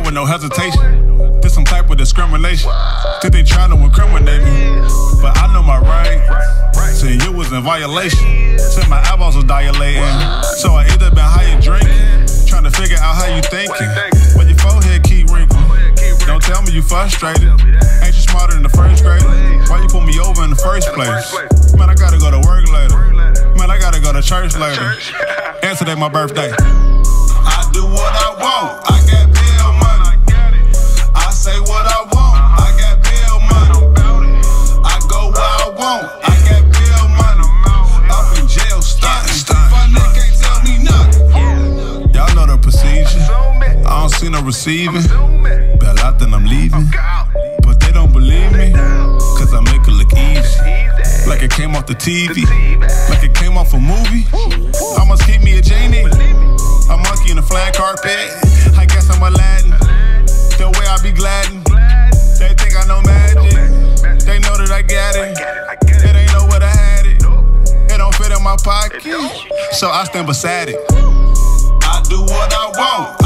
with no hesitation. Did some type of discrimination. Think they trying to incriminate me. But I know my rights. Said you was in violation. Said my eyeballs was dilating. So I either been high and drinking. Trying to figure out how you thinking. When your forehead keep wrinkling. Don't tell me you frustrated. Ain't you smarter than the first grade? Why you put me over in the first place? Man, I gotta go to work later. Man, I gotta go to church later. And today my birthday. I do what I want. I got Receiving. Bell out, then I'm leaving. But they don't believe me. Cause I make it look easy. Like it came off the TV. Like it came off a movie. I must keep me a genie. A monkey in a flat carpet. I guess I'm Aladdin. The way I be gladdin'. They think I know magic. They know that I got it. It ain't know what I had it. It don't fit in my pocket. So I stand beside it. I do what I want.